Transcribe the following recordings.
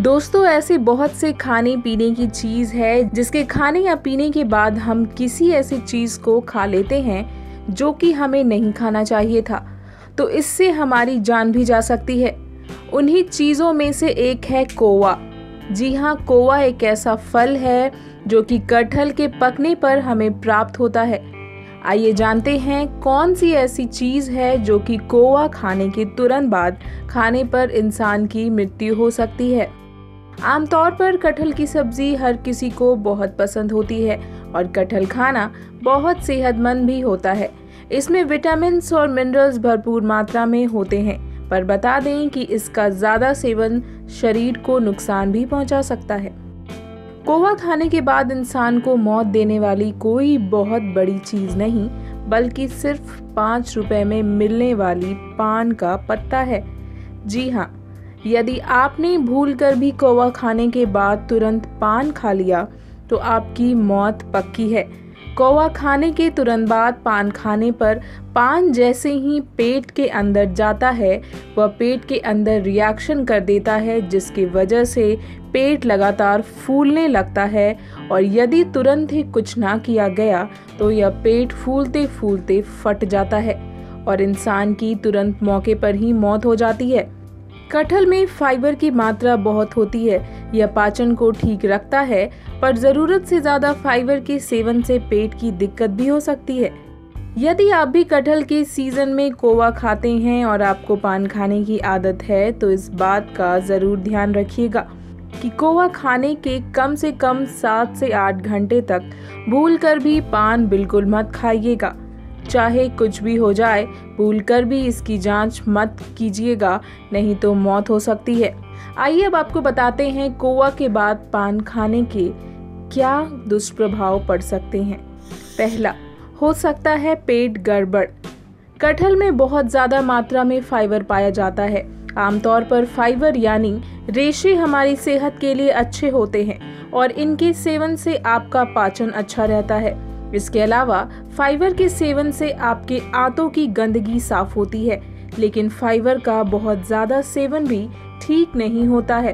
दोस्तों, ऐसे बहुत से खाने पीने की चीज़ है, जिसके खाने या पीने के बाद हम किसी ऐसी चीज़ को खा लेते हैं, जो कि हमें नहीं खाना चाहिए था। तो इससे हमारी जान भी जा सकती है। उन्हीं चीज़ों में से एक है कोवा। जी हाँ कोवा एक ऐसा फल है, जो कि कटहल के पकने पर हमें प्राप्त होता है। आइए जानते हैं, कौन सी ऐसी चीज़ है, जो कि कोवा खाने के तुरंत बाद खाने पर इंसान की मृत्यु हो सकती है। आमतौर पर कटहल की सब्ज़ी हर किसी को बहुत पसंद होती है और कटहल खाना बहुत सेहतमंद भी होता है। इसमें विटामिन और मिनरल्स भरपूर मात्रा में होते हैं, पर बता दें कि इसका ज़्यादा सेवन शरीर को नुकसान भी पहुँचा सकता है। कोवा खाने के बाद इंसान को मौत देने वाली कोई बहुत बड़ी चीज़ नहीं, बल्कि सिर्फ़ पाँच रुपए में मिलने वाली पान का पत्ता है। जी हाँ यदि आपने भूल कर भी कौवा खाने के बाद तुरंत पान खा लिया तो आपकी मौत पक्की है। कौवा खाने के तुरंत बाद पान खाने पर पान जैसे ही पेट के अंदर जाता है, वह पेट के अंदर रिएक्शन कर देता है, जिसकी वजह से पेट लगातार फूलने लगता है और यदि तुरंत ही कुछ ना किया गया तो यह पेट फूलते फूलते फट जाता है और इंसान की तुरंत मौके पर ही मौत हो जाती है। कटहल में फाइबर की मात्रा बहुत होती है, यह पाचन को ठीक रखता है, पर ज़रूरत से ज़्यादा फाइबर के सेवन से पेट की दिक्कत भी हो सकती है। यदि आप भी कटहल के सीज़न में कोवा खाते हैं और आपको पान खाने की आदत है तो इस बात का ज़रूर ध्यान रखिएगा कि कोवा खाने के कम से कम सात से आठ घंटे तक भूल कर भी पान बिल्कुल मत खाइएगा। चाहे कुछ भी हो जाए भूल कर भी इसकी जाँच मत कीजिएगा, नहीं तो मौत हो सकती है। आइए अब आपको बताते हैं कोवा के बाद पान खाने के क्या दुष्प्रभाव पड़ सकते हैं। पहला, हो सकता है पेट गड़बड़। कटहल में बहुत ज़्यादा मात्रा में फाइबर पाया जाता है। आमतौर पर फाइबर यानी रेशे हमारी सेहत के लिए अच्छे होते हैं और इनके सेवन से आपका पाचन अच्छा रहता है। इसके अलावा फाइबर के सेवन से आपके आंतों की गंदगी साफ़ होती है, लेकिन फाइबर का बहुत ज़्यादा सेवन भी ठीक नहीं होता है,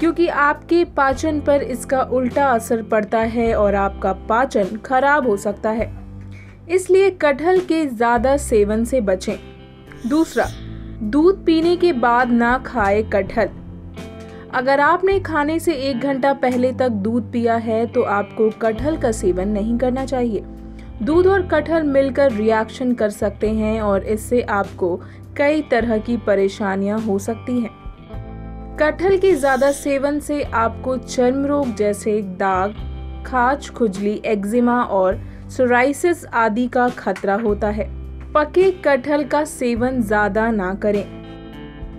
क्योंकि आपके पाचन पर इसका उल्टा असर पड़ता है और आपका पाचन खराब हो सकता है। इसलिए कटहल के ज़्यादा सेवन से बचें। दूसरा, दूध पीने के बाद ना खाए कटहल। अगर आपने खाने से एक घंटा पहले तक दूध पिया है तो आपको कटहल का सेवन नहीं करना चाहिए। दूध और कटहल मिलकर रिएक्शन कर सकते हैं और इससे आपको कई तरह की परेशानियाँ हो सकती हैं। कटहल के ज़्यादा सेवन से आपको चर्म रोग जैसे दाग, खाज, खुजली एक्जिमा और सोराइसिस आदि का खतरा होता है। पके कटहल का सेवन ज़्यादा ना करें।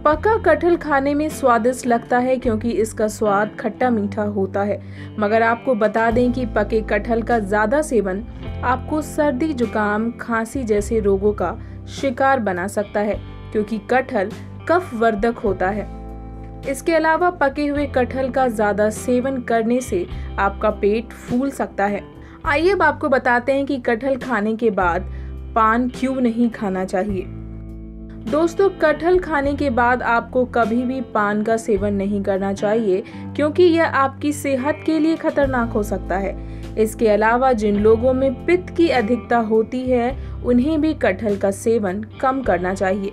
पका कटहल खाने में स्वादिष्ट लगता है क्योंकि इसका स्वाद खट्टा मीठा होता है। मगर आपको बता दें कि पके कटहल का ज़्यादा सेवन आपको सर्दी जुकाम, खांसी जैसे रोगों का शिकार बना सकता है, क्योंकि कटहल कफ वर्धक होता है। इसके अलावा पके हुए कटहल का ज़्यादा सेवन करने से आपका पेट फूल सकता है। आइए अब आपको बताते हैं कि कटहल खाने के बाद पान क्यों नहीं खाना चाहिए। दोस्तों, कटहल खाने के बाद आपको कभी भी पान का सेवन नहीं करना चाहिए, क्योंकि यह आपकी सेहत के लिए खतरनाक हो सकता है। इसके अलावा जिन लोगों में पित्त की अधिकता होती है, उन्हें भी कटहल का सेवन कम करना चाहिए।